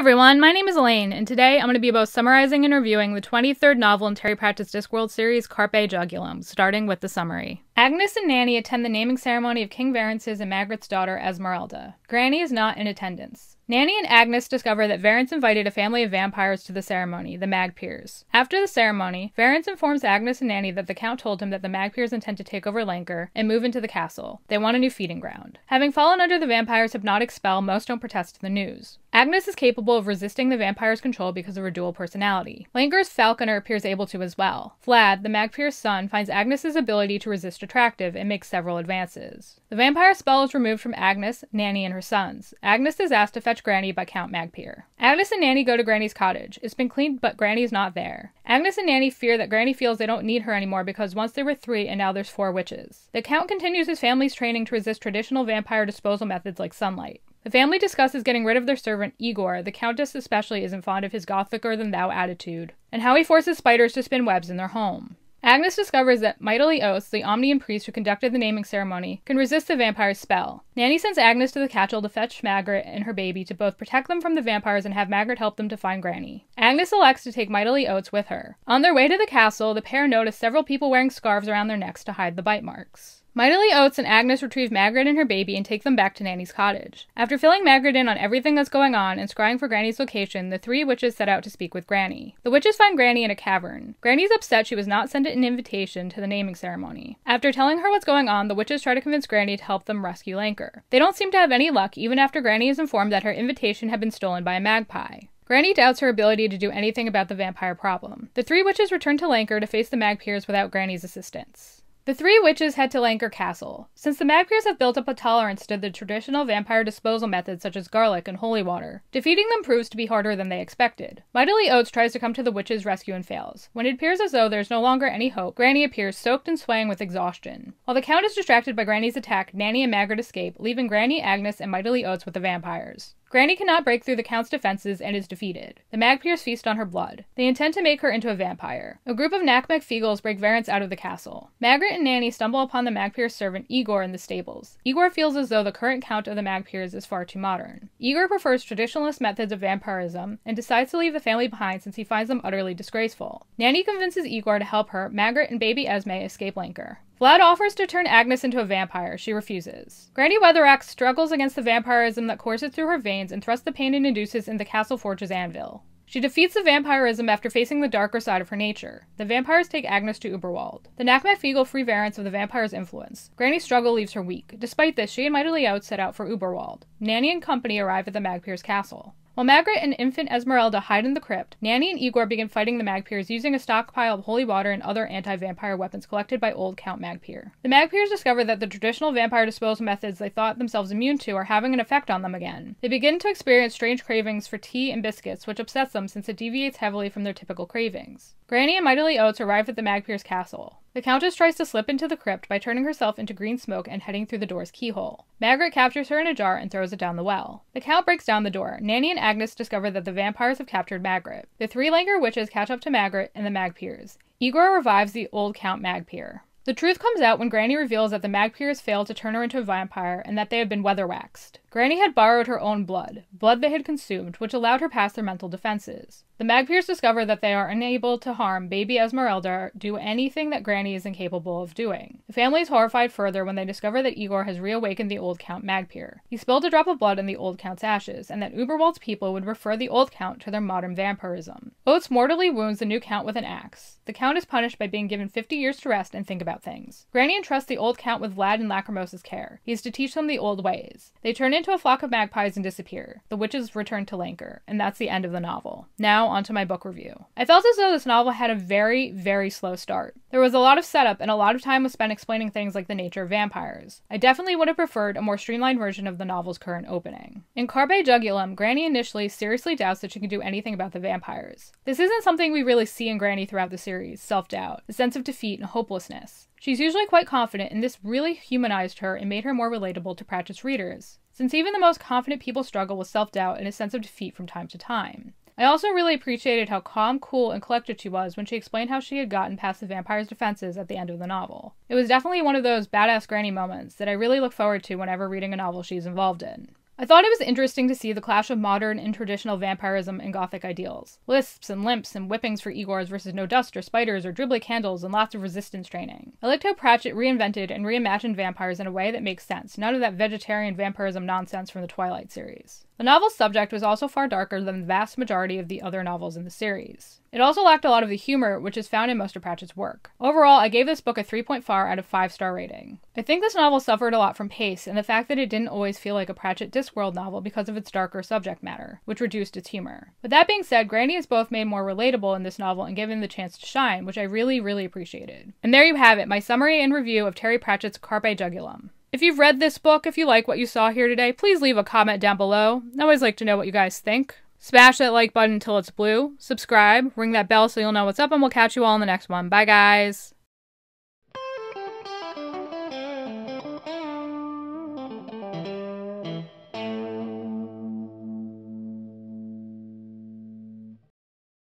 everyone, my name is Elaine, and today I'm going to be both summarizing and reviewing the 23rd novel in Terry Pratchett's Discworld series, Carpe Jugulum, starting with the summary. Agnes and Nanny attend the naming ceremony of King Verence's and Margaret's daughter, Esmeralda. Granny is not in attendance. Nanny and Agnes discover that Verence invited a family of vampires to the ceremony, the Magpyrs. After the ceremony, Verence informs Agnes and Nanny that the Count told him that the Magpyrs intend to take over Lancre and move into the castle. They want a new feeding ground. Having fallen under the vampire's hypnotic spell, most don't protest the news. Agnes is capable of resisting the vampire's control because of her dual personality. Lancre's falconer appears able to as well. Vlad, the Magpyr's son, finds Agnes's ability to resist attractive and makes several advances. The vampire spell is removed from Agnes, Nanny, and her sons. Agnes is asked to fetch Granny by Count Magpyr. Agnes and Nanny go to Granny's cottage. It's been cleaned, but Granny's not there. Agnes and Nanny fear that Granny feels they don't need her anymore because once there were three and now there's four witches. The Count continues his family's training to resist traditional vampire disposal methods like sunlight. The family discusses getting rid of their servant, Igor. The Countess especially isn't fond of his gothicer than thou attitude, and how he forces spiders to spin webs in their home. Agnes discovers that Mightily Oats, the Omnian priest who conducted the naming ceremony, can resist the vampire's spell. Nanny sends Agnes to the catchel to fetch Margaret and her baby to both protect them from the vampires and have Margaret help them to find Granny. Agnes elects to take Mightily Oats with her. On their way to the castle, the pair notice several people wearing scarves around their necks to hide the bite marks. Mightily Oats and Agnes retrieve Margaret and her baby and take them back to Nanny's cottage. After filling Margaret in on everything that's going on and scrying for Granny's location, the three witches set out to speak with Granny. The witches find Granny in a cavern. Granny's upset she was not sent an invitation to the naming ceremony. After telling her what's going on, the witches try to convince Granny to help them rescue Lancre. They don't seem to have any luck even after Granny is informed that her invitation had been stolen by a magpie. Granny doubts her ability to do anything about the vampire problem. The three witches return to Lancre to face the Magpyrs without Granny's assistance. The three witches head to Lancre Castle. Since the Magpyrs have built up a tolerance to the traditional vampire disposal methods such as garlic and holy water, defeating them proves to be harder than they expected. Mightily Oats tries to come to the witches' rescue and fails. When it appears as though there's no longer any hope, Granny appears soaked and swaying with exhaustion. While the Count is distracted by Granny's attack, Nanny and Margaret escape, leaving Granny, Agnes, and Mightily Oats with the vampires. Granny cannot break through the Count's defenses and is defeated. The Magpyrs feast on her blood. They intend to make her into a vampire. A group of Nac Mac Feegles break Verence out of the castle. Margaret and Nanny stumble upon the Magpyr's servant Igor in the stables. Igor feels as though the current Count of the Magpyrs is far too modern. Igor prefers traditionalist methods of vampirism and decides to leave the family behind since he finds them utterly disgraceful. Nanny convinces Igor to help her, Margaret, and baby Esme escape Lancre. Vlad offers to turn Agnes into a vampire. She refuses. Granny Weatherwax struggles against the vampirism that courses through her veins and thrusts the pain it induces into Castle Forge's anvil. She defeats the vampirism after facing the darker side of her nature. The vampires take Agnes to Uberwald. The Nac Mac Feegle free Verence of the vampire's influence. Granny's struggle leaves her weak. Despite this, she and Mightily Oats set out for Uberwald. Nanny and company arrive at the Magpyr's castle. While Margaret and infant Esmeralda hide in the crypt, Nanny and Igor begin fighting the Magpyrs using a stockpile of holy water and other anti vampire weapons collected by old Count Magpyr. The Magpyrs discover that the traditional vampire disposal methods they thought themselves immune to are having an effect on them again. They begin to experience strange cravings for tea and biscuits, which upsets them since it deviates heavily from their typical cravings. Granny and Mightily Oats arrive at the Magpyrs' castle. The Countess tries to slip into the crypt by turning herself into green smoke and heading through the door's keyhole. Margaret captures her in a jar and throws it down the well. The Count breaks down the door. Nanny and Agnes discover that the vampires have captured Margaret. The three Lancre witches catch up to Margaret and the Magpyrs. Igor revives the old Count Magpyr. The truth comes out when Granny reveals that the Magpyrs failed to turn her into a vampire and that they have been weather waxed. Granny had borrowed her own blood, blood they had consumed, which allowed her past their mental defenses. The Magpyrs discover that they are unable to harm baby Esmeralda do anything that Granny is incapable of doing. The family is horrified further when they discover that Igor has reawakened the old Count Magpyr. He spilled a drop of blood in the old Count's ashes, and that Uberwald's people would refer the old Count to their modern vampirism. Oats mortally wounds the new Count with an axe. The Count is punished by being given 50 years to rest and think about things. Granny entrusts the old Count with Vlad and Lacrimosa's care. He is to teach them the old ways. They turn into a flock of magpies and disappear. The witches return to Lancre, and that's the end of the novel. Now, onto my book review. I felt as though this novel had a very, very slow start. There was a lot of setup, and a lot of time was spent explaining things like the nature of vampires. I definitely would have preferred a more streamlined version of the novel's current opening. In Carpe Jugulum, Granny initially seriously doubts that she can do anything about the vampires. This isn't something we really see in Granny throughout the series self doubt, a sense of defeat, and hopelessness. She's usually quite confident, and this really humanized her and made her more relatable to Pratchett's readers, since even the most confident people struggle with self doubt and a sense of defeat from time to time. I also really appreciated how calm, cool, and collected she was when she explained how she had gotten past the vampire's defenses at the end of the novel. It was definitely one of those badass granny moments that I really look forward to whenever reading a novel she's involved in. I thought it was interesting to see the clash of modern and traditional vampirism and gothic ideals. Lisps and limps and whippings for Igors versus no dust or spiders or dribbly candles and lots of resistance training. I liked how Pratchett reinvented and reimagined vampires in a way that makes sense, none of that vegetarian vampirism nonsense from the Twilight series. The novel's subject was also far darker than the vast majority of the other novels in the series. It also lacked a lot of the humor, which is found in most of Pratchett's work. Overall, I gave this book a 3.5 out of 5 star rating. I think this novel suffered a lot from pace and the fact that it didn't always feel like a Pratchett Discworld novel because of its darker subject matter, which reduced its humor. With that being said, Granny is both made more relatable in this novel and given the chance to shine, which I really, really appreciated. And there you have it, my summary and review of Terry Pratchett's Carpe Jugulum. If you've read this book, if you like what you saw here today, please leave a comment down below. I always like to know what you guys think. Smash that like button until it's blue. Subscribe, ring that bell so you'll know what's up, and we'll catch you all in the next one. Bye, guys.